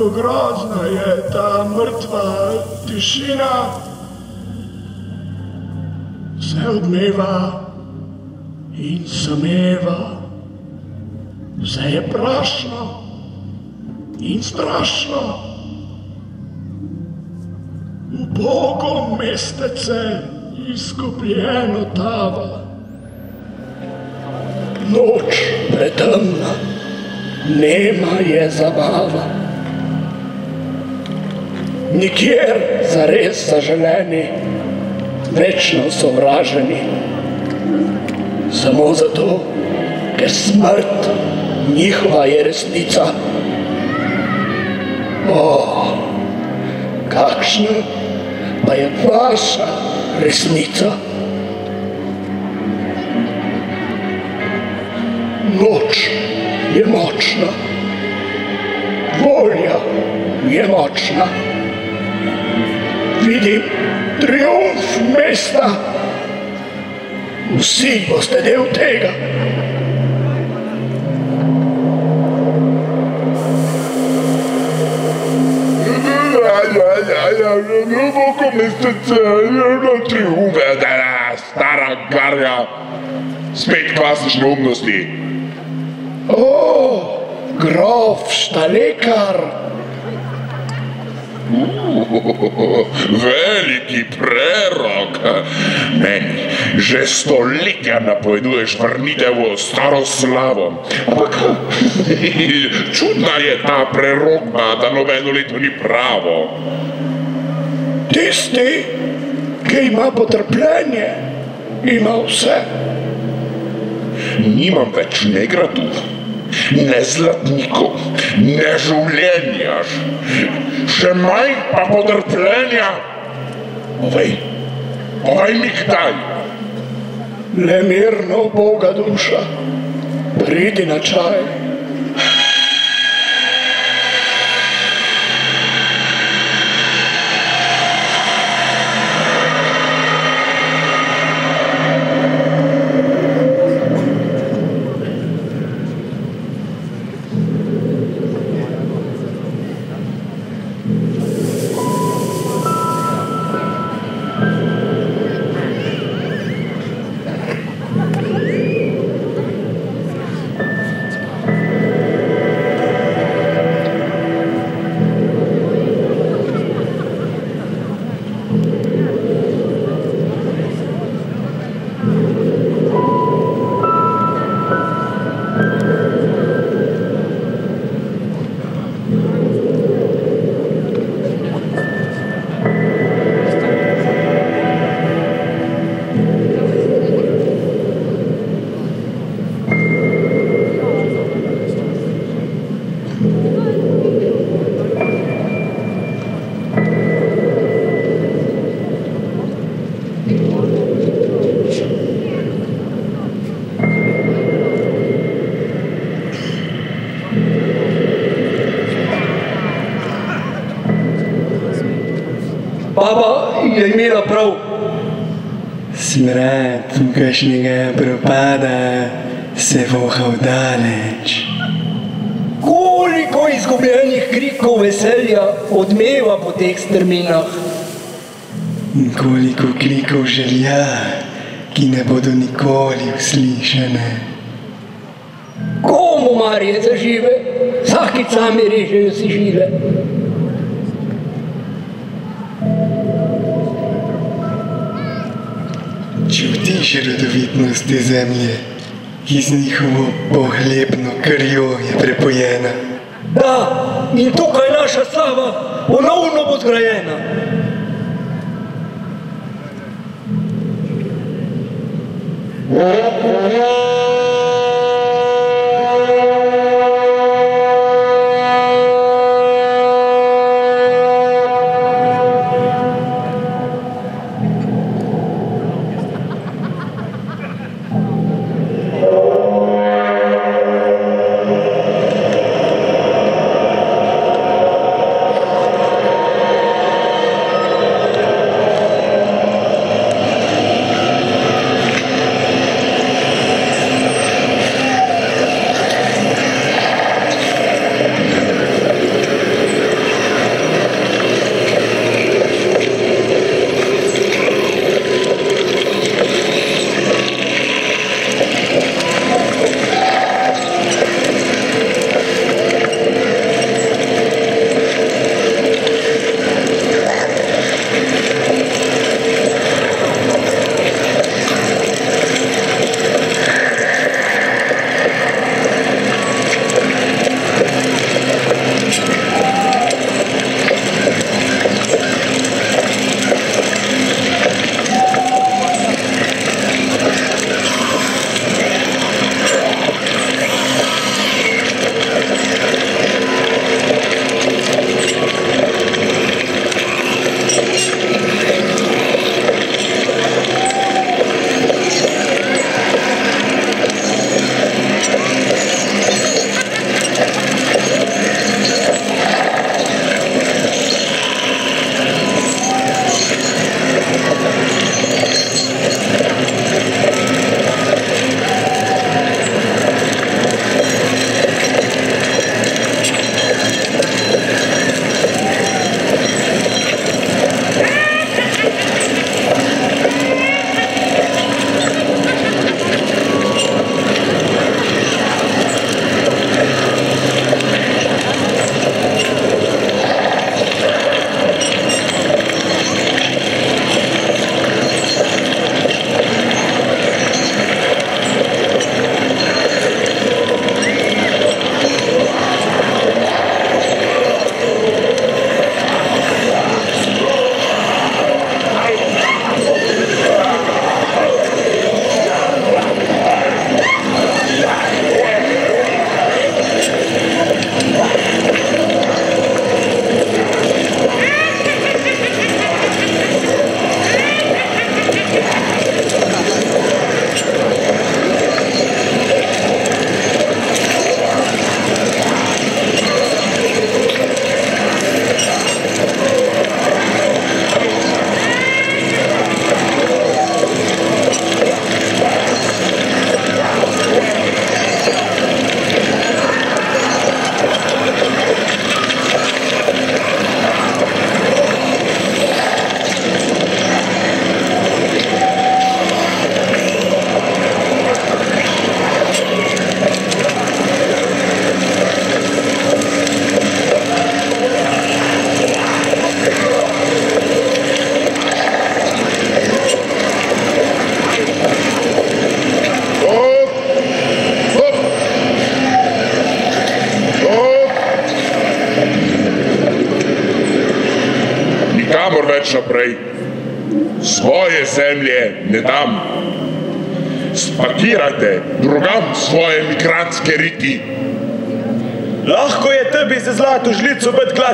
Kako grozna je ta mrtva tišina. Vse odmeva in sameva. Vse je prašno in strašno. Ubogo mestece izgubljeno tava. Noč pretemna, nema je zabava. Nikjer zares zaželeni, večno sovraženi. Samo zato, ker smrt njihova je resnica. O, kakšna pa je vaša resnica? Noč je močna, volja je močna. Vidim triumf mesta, vsi boste del tega. Come stazione, una triumfe, stara garja. Spet klasične umnosti. O, grof Štalekar, Veliki prerok. Meni že stoletja napoveduješ vrnitev v staro slavo. Ampak čudna je ta prerokba, da nobeno leto ni pravo. tisti, ki ima potrpljenje, ima vse. Nimam več ne gradu, ne zlatnikov, ne življenja, še manj pa potrpljenja. Povej, povej mi kdaj. Le mirno, Boga duša, pridi na čaj. Smrad tukajšnjega propada se vohal daleč. Koliko izgubljenih krikov veselja odmeva po teh strminah. In koliko klikov želja, ki ne bodo nikoli uslišane. Komu marje zažive, vsakica mi režejo si žile. čutiš rodovitnost te zemlje, ki z njihovo pohlepno krvjo je prepojena. Da, in tukaj je naša slava ponovno podgrajena. Yeah, yeah.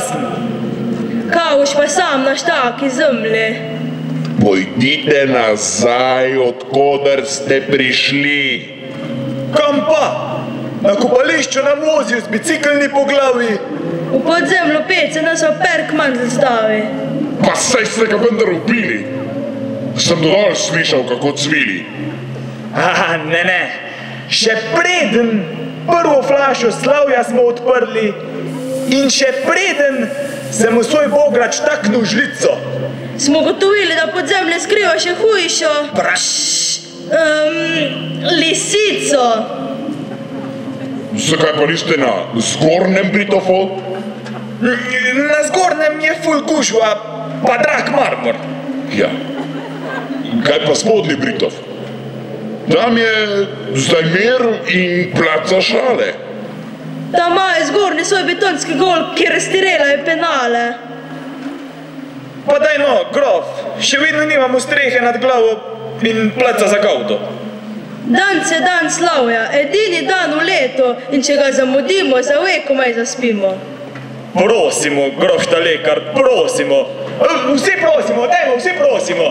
Glasen. Kauš pa sam naš taki zemlji. Pojdite nazaj, odkudar ste prišli. Kam pa? Na kopališču nam vozijo z biciklni po glavi. V podzemlju pece nas v Perkman zastavi. Pa saj ste ga vendar ubili. Sem dovolj slišal, kako cvili. Aha, ne, ne. Še preden prvo flašo slavja smo odprli in še preden sem v svoj bograč taknil žlico. Smo gotovili, da podzemlje skriva še hujšo. Praš. Um, lisico. Zakaj pa niste na zgornjem Britofol? Na zgornjem je ful gužva, pa drag marmor. Ja. Kaj pa spodnji Britov? Tam je zdaj mir in placa šale. Tam imajo zgornji svoj betonski gol, kjer stirelajo penale. Pa daj no, grof, še vedno nimamo strehe nad glavo in placa za gaudo. Dan se dan slavja, edini dan v letu in če ga zamudimo, za vekomaj zaspimo. Prosimo, grof štalekar, prosimo. E, Vsi prosimo, dajmo, vsi prosimo.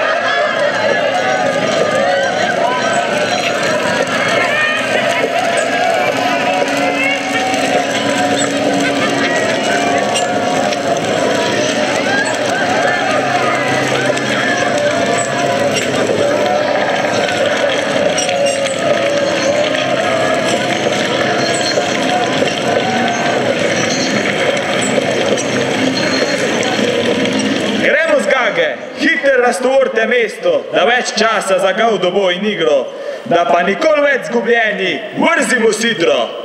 raztovorite mesto, da več časa za gaudo bo in igro, da pa nikoli več zgubljeni, vrzimo sidro.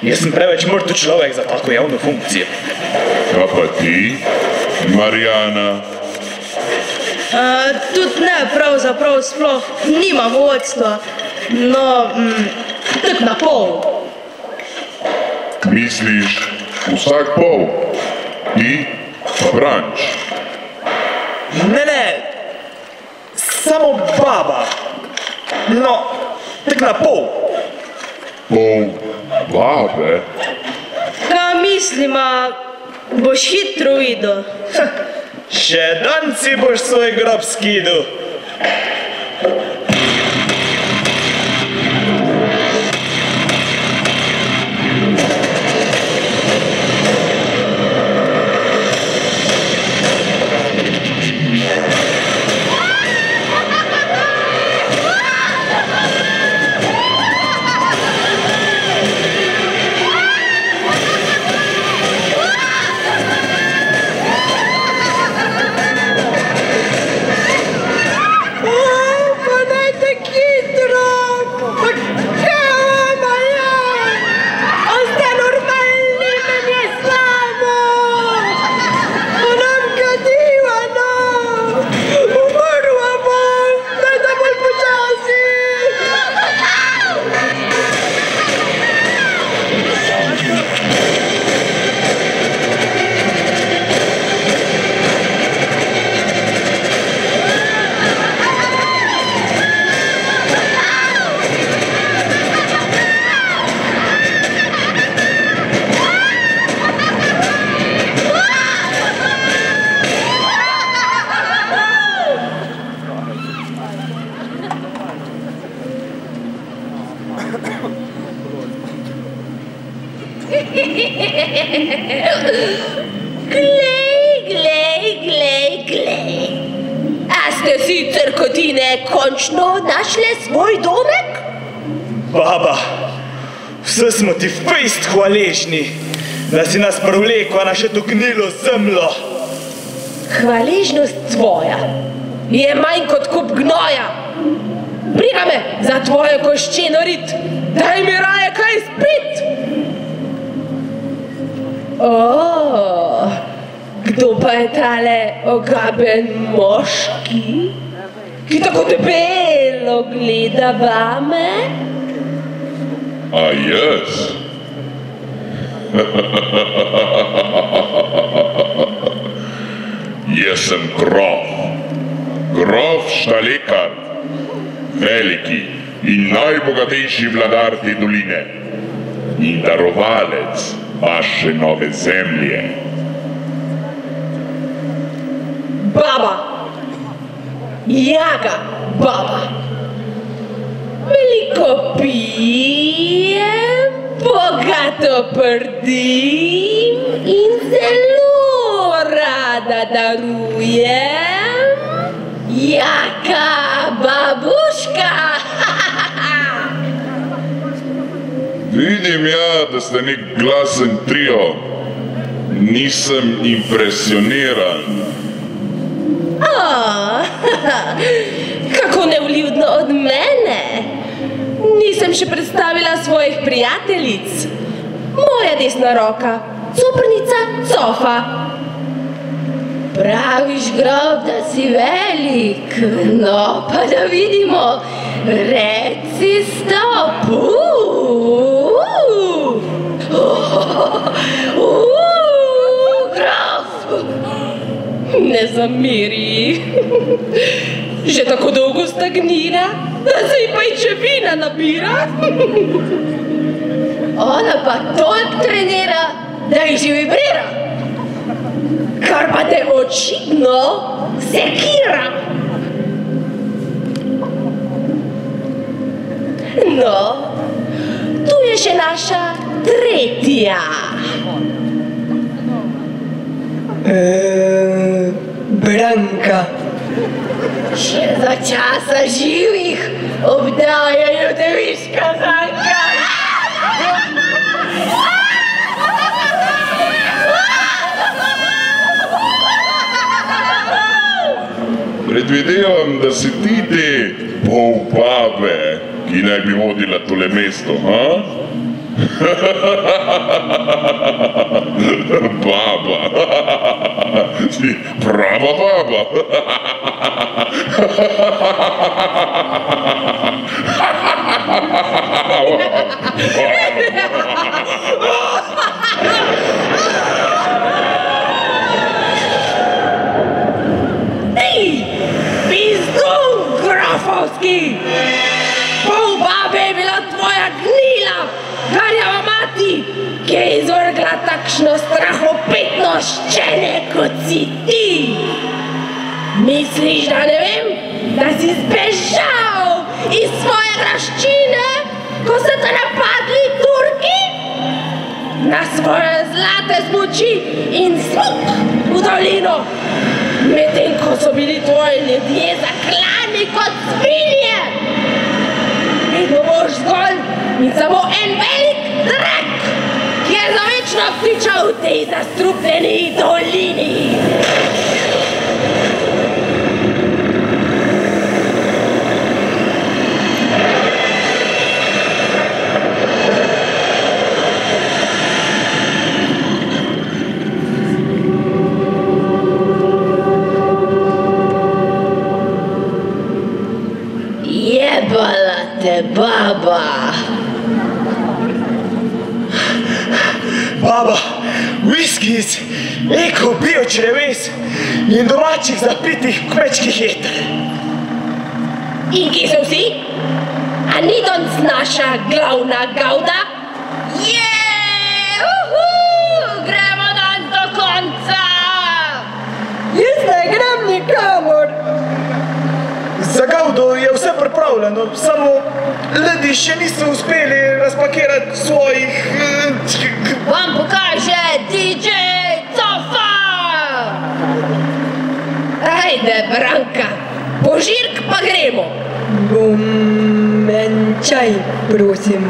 Jaz sem preveč mrtev človek za tako javno funkcijo. Kaj pa ti, Marijana? Uh, tudi ne, pravzaprav sploh nimam vodstva. No, mm, tako na pol. Misliš, vsak pol? Ti pa Branč? Ne, ne, samo baba. No, tak na pol. Pol babe. Kaj mislim, a boš hitro videl? Še dan si boš svoj grob skidil. Smo ti fejst hvaležni, da si nas privlekla na še to gnilo zemljo. Hvaležnost tvoja je manj kot kup gnoja. Briga me za tvojo koščeno rit, daj mi raje kaj spit. O, kdo pa je tale ogaben moški, ki tako debelo gleda vame? A jaz? Jaz sem grof. Grof Štalekar, veliki in najbogatejši vladar te doline in darovalec vaše nove zemlje. Baba, jaga, baba. Veliko pijem, bogato prdim in zelo rada darujem. Jaka babuška! Vidim ja, da ste nek glasen trio. Nisem impresioniran. A, kako nevljudno od mene. Nisem še predstavila svojih prijateljic. Moja desna roka, coprnica Cofa. Praviš, grob, da si velik, no pa da vidimo, reci stop. Uh, uh, uh, grob. Ne zamiri. Že tako dolgo stagnira, da se ji pajčevina nabira. Ona pa toliko trenira, da ji že vibrira. Kar pa te očitno sekira. No, tu je še naša tretja. E, Branka, Še za časa živih obdajajo deviška zanka. Predvidevam, da si ti te pol babe, ki naj bi vodila tole mesto, ha? baba. Sim, brava baba. Grafowski! Bomba, baby, Garjava mati, ki je izvrgla takšno strahopetno ščene, kot si ti. Misliš, da ne vem, da si zbežal iz svoje graščine, ko so te napadli Turki? Na svoje zlate smuči in smuk v dolino, medtem ko so bili tvoji ljudje za ti čauti zastrupljeni dolini. Jebala te baba! Iz eko bio čreves in domačih zapitih kmečkih jeter. In kje so vsi? A ni danes naša glavna gauda? Je, uhu, gremo danes do konca. Jaz ne grem nikamor. Za Gaudo je vse pripravljeno, samo ljudi še niso uspeli razpakirati svojih... eh, Vam pokaže DJ Ajde, Branka, požirk pa gremo. Bom en čaj, prosim.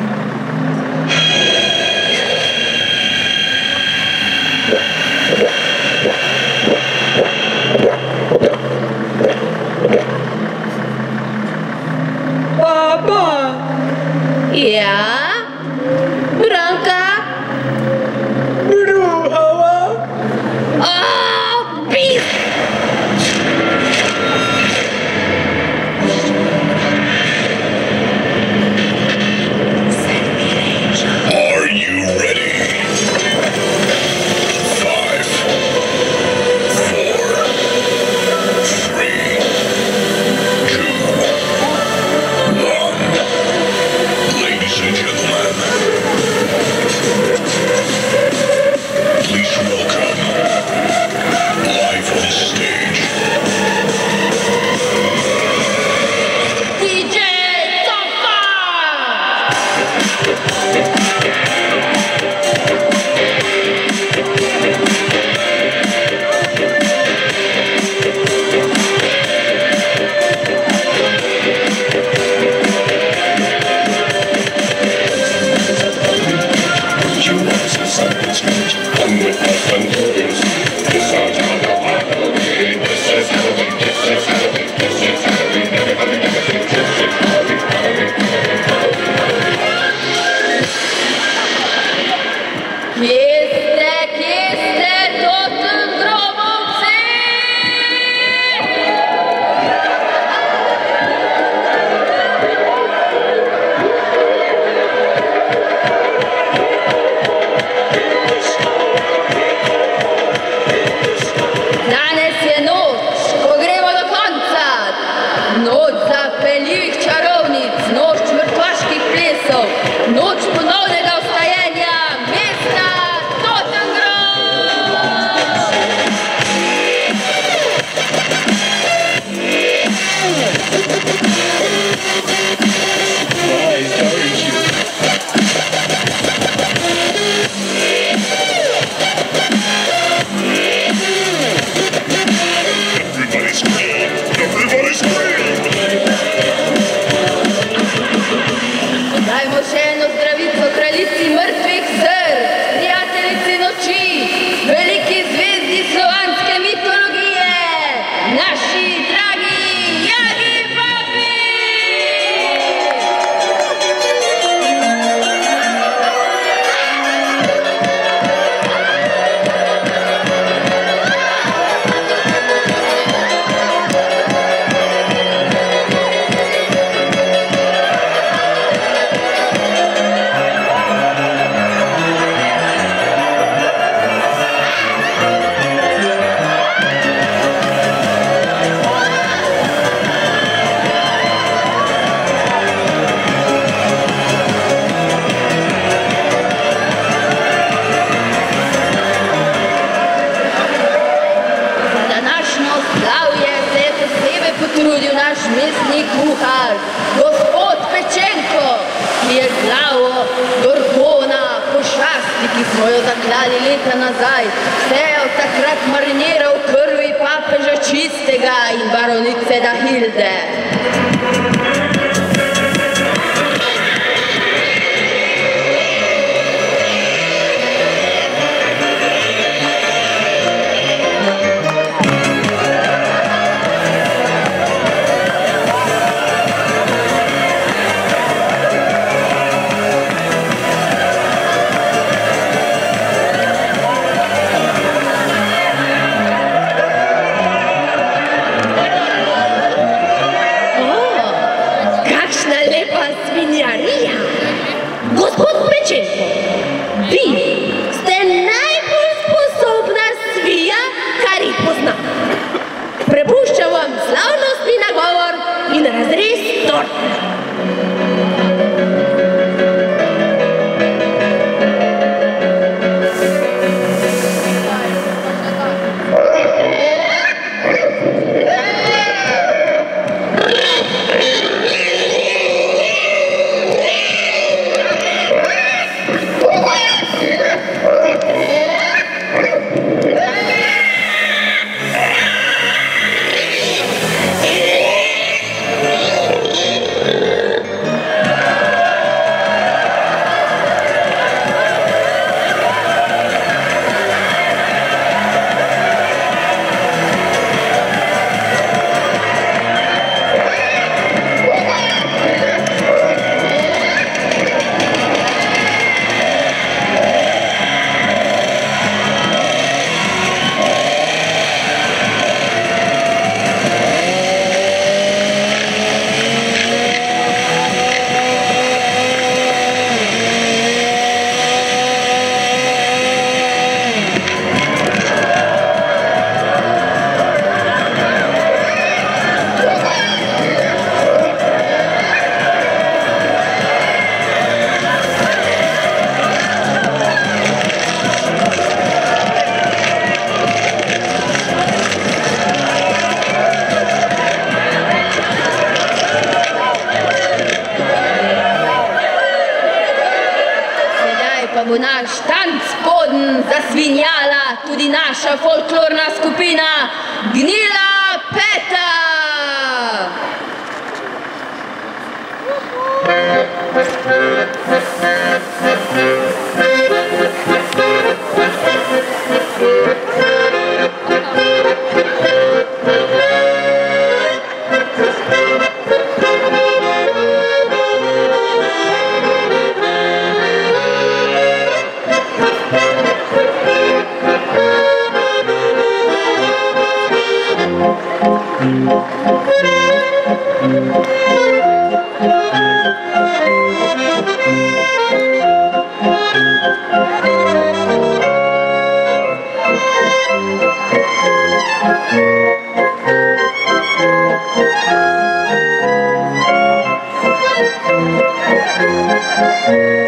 pa bo naš tanc podn zasvinjala tudi naša folklorna skupina Gnila Peta. Música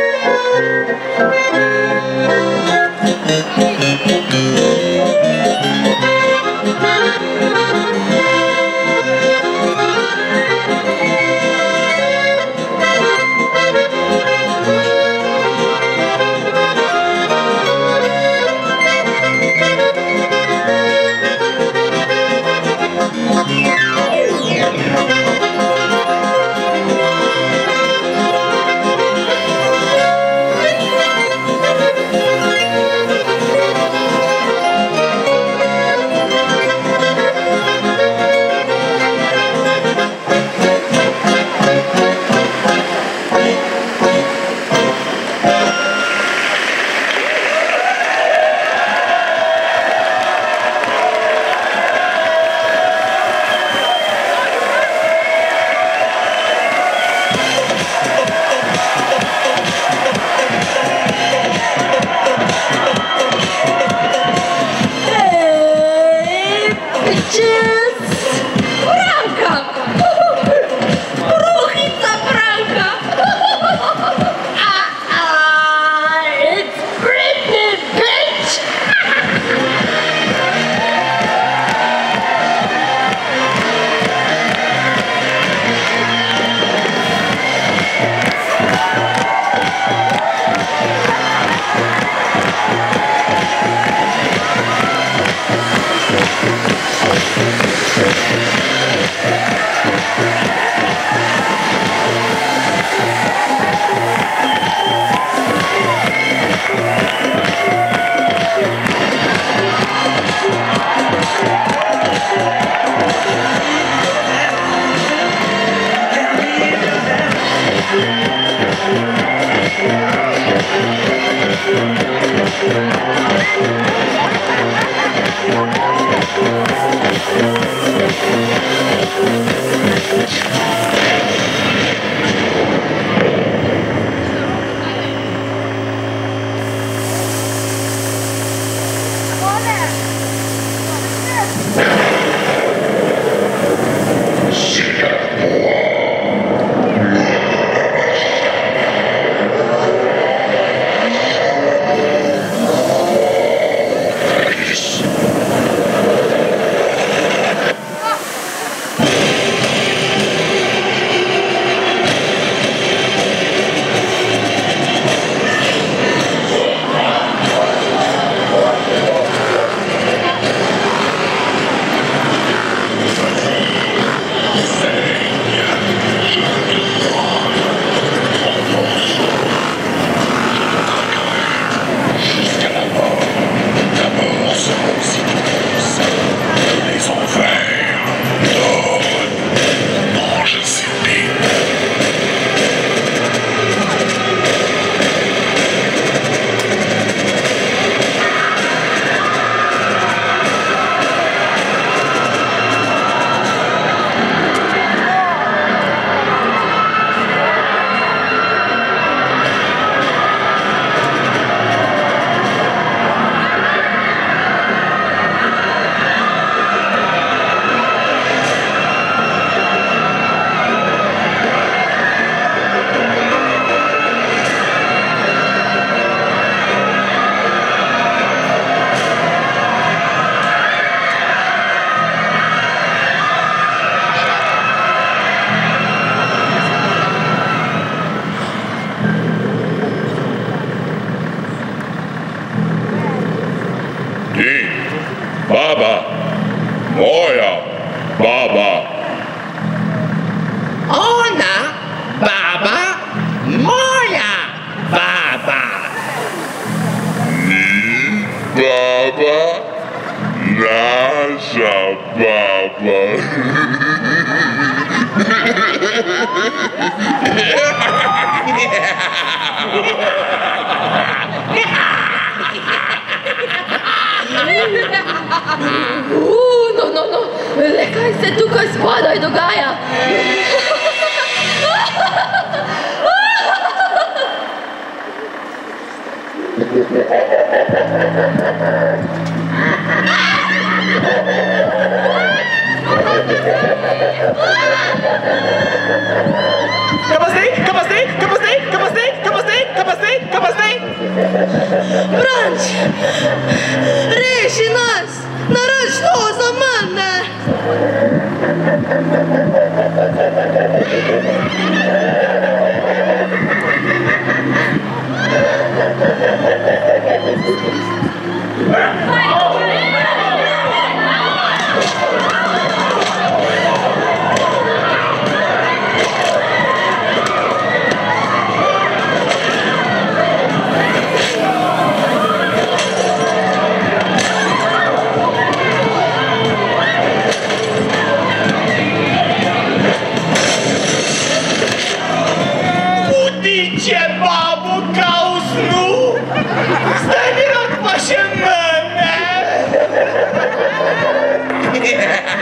Thank you. Capacitei, capacitei, capacitei, capacitei, capacitei, capacitei, capacitei. Branch, reši nas naročno za mene. Fight! Diana!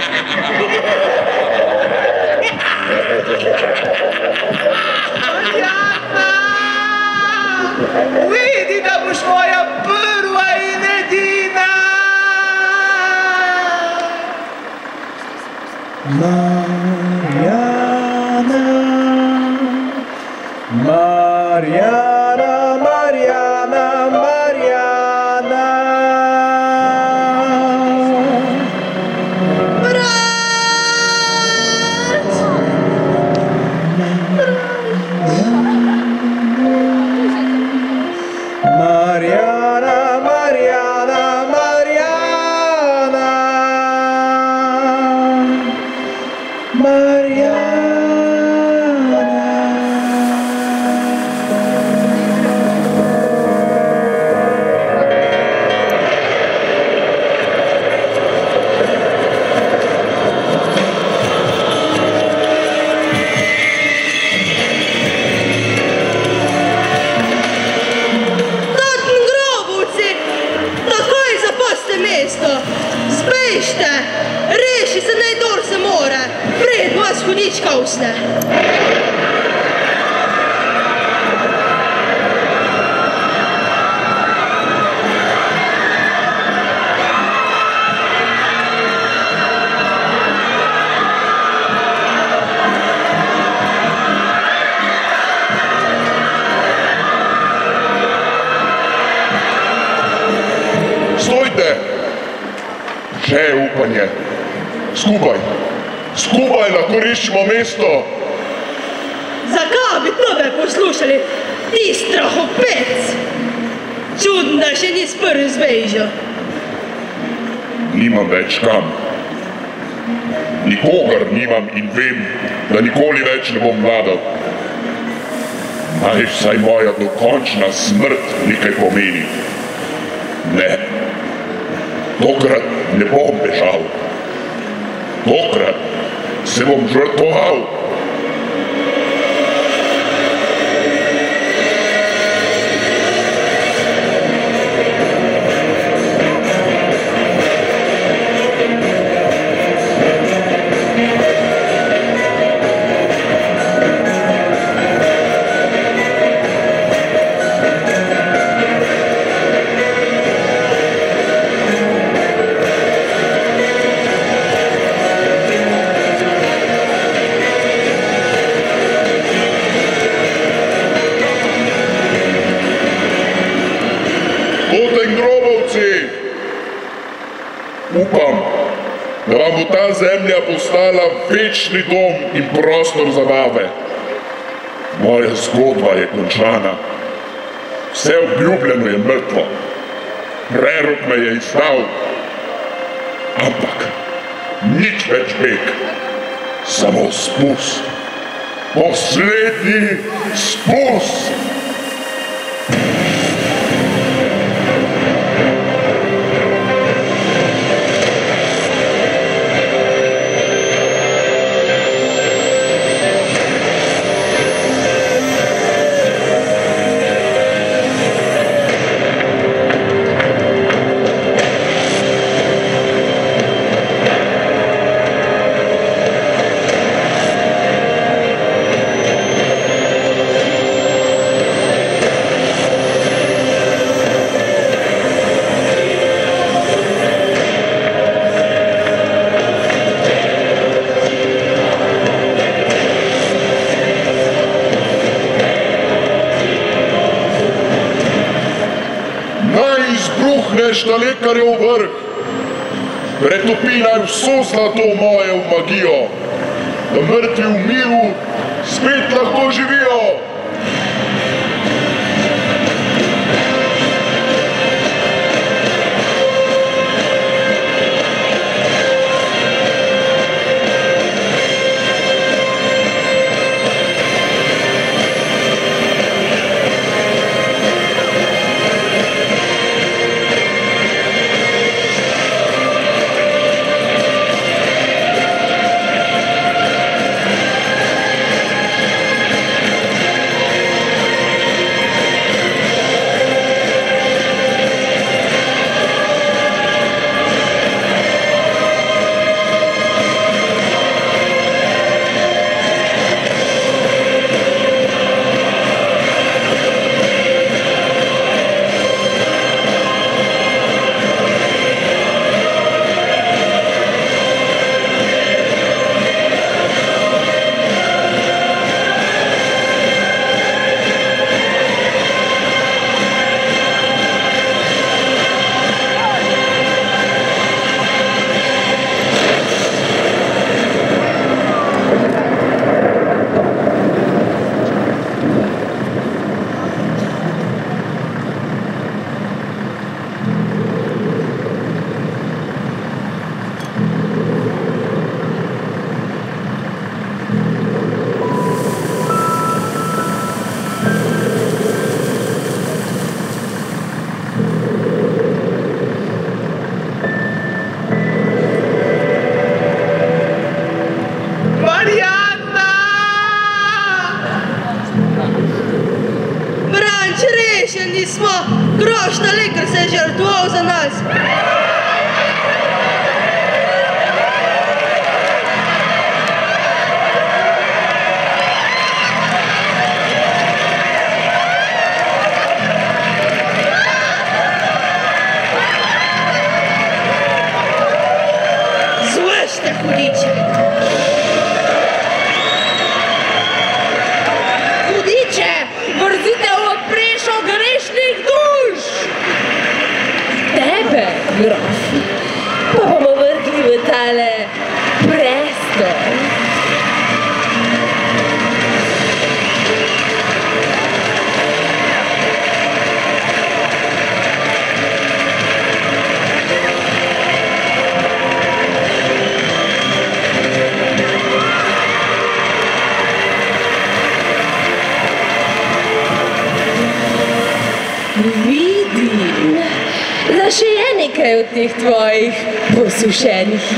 Prvi zbežal. Nimam več kam. Nikogar nimam in vem, da nikoli več ne bom vladal. Naj vsaj moja dokončna smrt nekaj pomeni. Ne, tokrat ne bom bežal. Tokrat se bom žrtvoval. Zemlja postala večni dom in prostor zabave. Moja zgodba je končana, vse obljubljeno je mrtvo, prerok me je izdal, ampak nič več beg, samo spust, poslednji spust. Štalekarjev vrh, pretopi naj vso zlato moje v magijo, da mrtvi v miru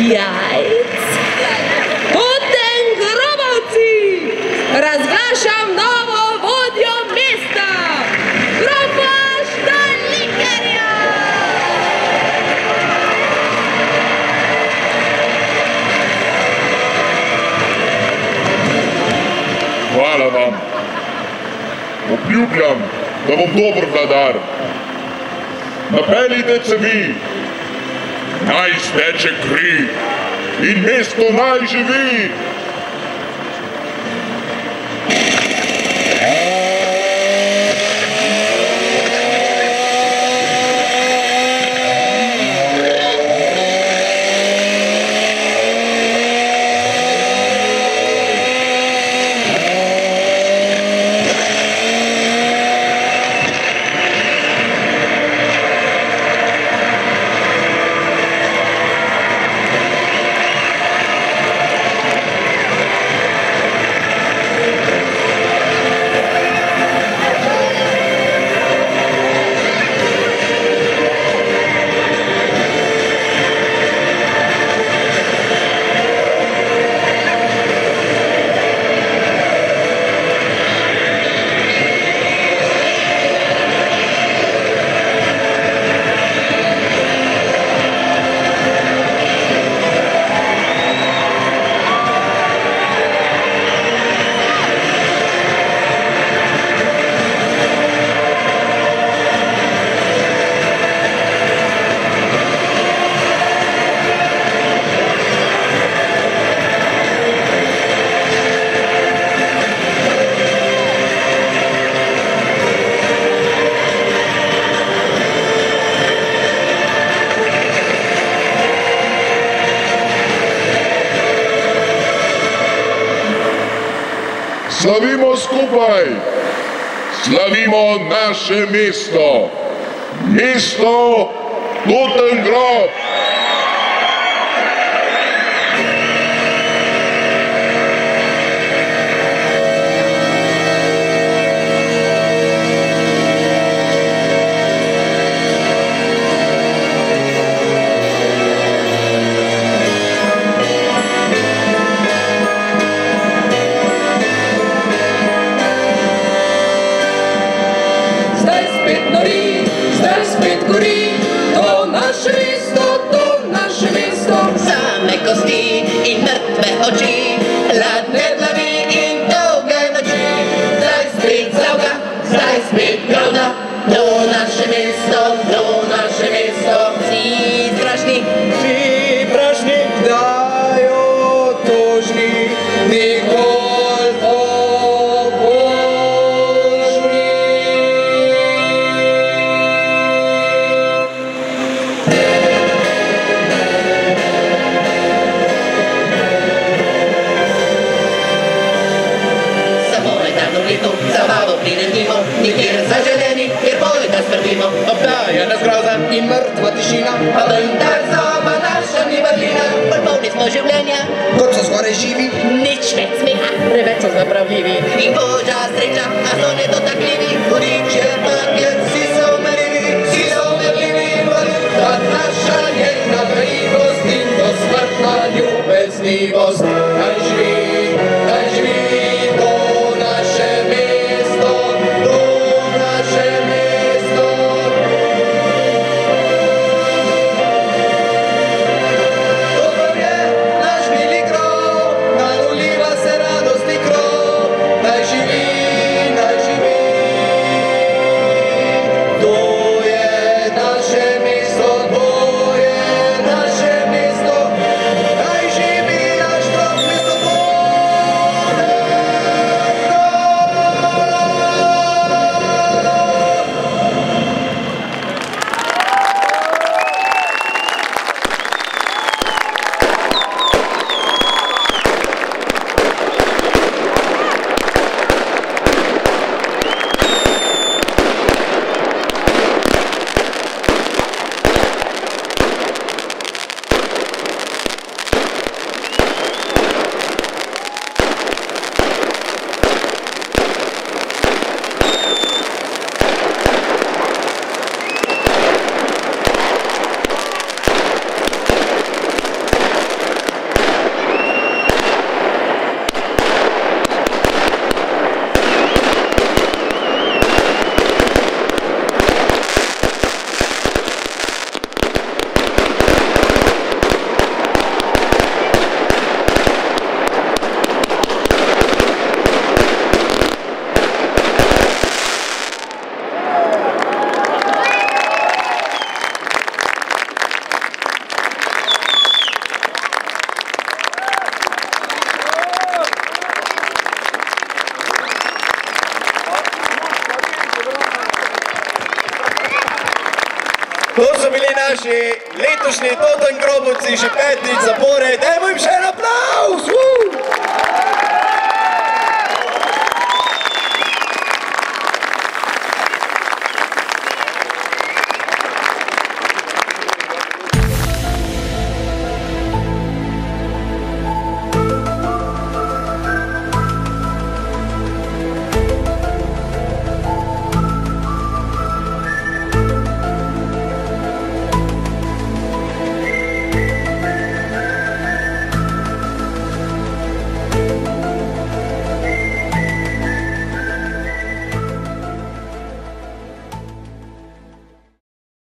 jajc. Potem grobovci, razglašam novo vodjo mesta, grofa Štalikerja. Hvala vam. Obljubljam, da bom dober vladar. Napeljite cevi, naj steče kri in mesto naj živi. Slavimo skupaj, slavimo naše mesto, mesto Totengrad. Zdaj bolj polni smo življenja, kot so skoraj živi. nič več smeha. Preveč so zapravljivi. In božja sreča, a so nedotakljivi, hudič je paket, vsi so merljivi, vsi so merljivi, valuta naša je Nagajivost in dosmrtna ljubeznivost, naj letošnji Totem Grobovci, že petič zapored. Dajmo jim še!